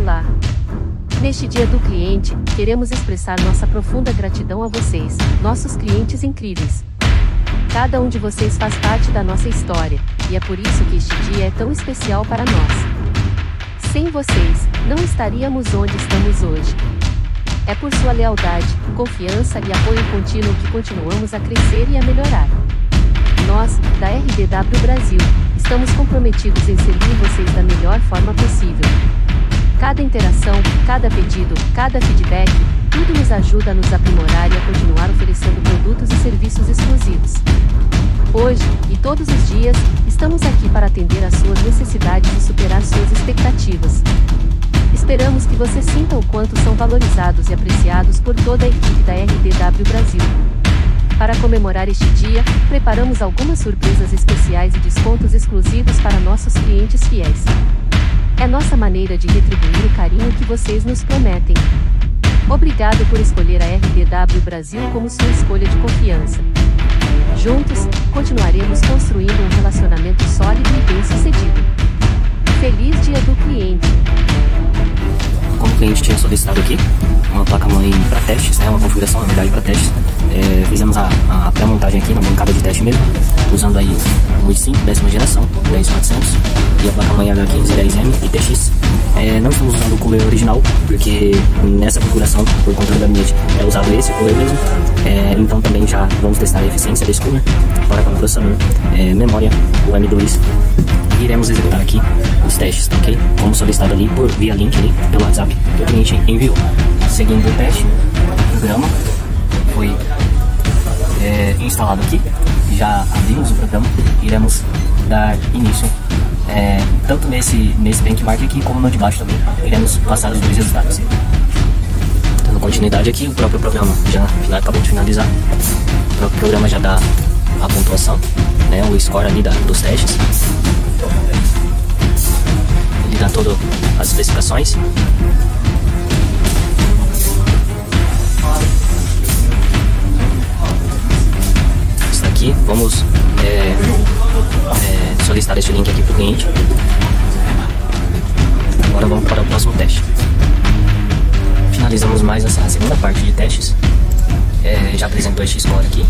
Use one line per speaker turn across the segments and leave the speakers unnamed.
Olá! Neste Dia do Cliente, queremos expressar nossa profunda gratidão a vocês, nossos clientes incríveis. Cada um de vocês faz parte da nossa história, e é por isso que este dia é tão especial para nós. Sem vocês, não estaríamos onde estamos hoje. É por sua lealdade, confiança e apoio contínuo que continuamos a crescer e a melhorar. Nós, da RDW Brasil, estamos comprometidos em servir vocês da melhor forma. Cada interação, cada pedido, cada feedback, tudo nos ajuda a nos aprimorar e a continuar oferecendo produtos e serviços exclusivos. Hoje, e todos os dias, estamos aqui para atender às suas necessidades e superar suas expectativas. Esperamos que você sinta o quanto são valorizados e apreciados por toda a equipe da RDW Brasil. Para comemorar este dia, preparamos algumas surpresas especiais e descontos exclusivos para nossos clientes fiéis. É nossa maneira de retribuir o carinho que vocês nos prometem. Obrigado por escolher a RDW Brasil como sua escolha de confiança. Juntos, continuaremos construindo um relacionamento sólido e bem-sucedido. Cliente
tinha solicitado aqui, uma placa-mãe para testes, né, uma configuração, na verdade, para testes, é, fizemos a, a pré-montagem aqui na bancada de teste mesmo, usando aí o i5, décima geração, 10400, e a placa-mãe H1510M e TX. É, não estamos usando o cooler original, porque nessa configuração, por conta do gabinete, é usado esse cooler mesmo. É, então também já vamos testar a eficiência desse cooler, para com o processador, é, memória, o M2 iremos executar aqui os testes, ok? Como solicitado ali por via link ali, pelo WhatsApp que o cliente enviou. Seguindo o teste, o programa foi é, instalado aqui, já abrimos o programa, iremos dar início é, tanto nesse, nesse benchmark aqui como no de baixo também, iremos passar os dois resultados. Dando continuidade aqui, o próprio programa já acabou de finalizar, o próprio programa já dá a pontuação, né, o score ali da, dos testes. As especificações. Isso daqui, vamos é, é, solicitar esse link aqui para o cliente. Agora vamos para o próximo teste. Finalizamos mais essa segunda parte de testes. É, já apresentou este score aqui.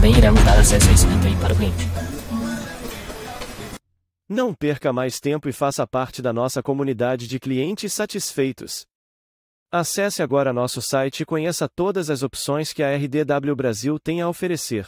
Também iremos dar acesso a esse aí para o cliente.
Não perca mais tempo e faça parte da nossa comunidade de clientes satisfeitos. Acesse agora nosso site e conheça todas as opções que a RDW Brasil tem a oferecer.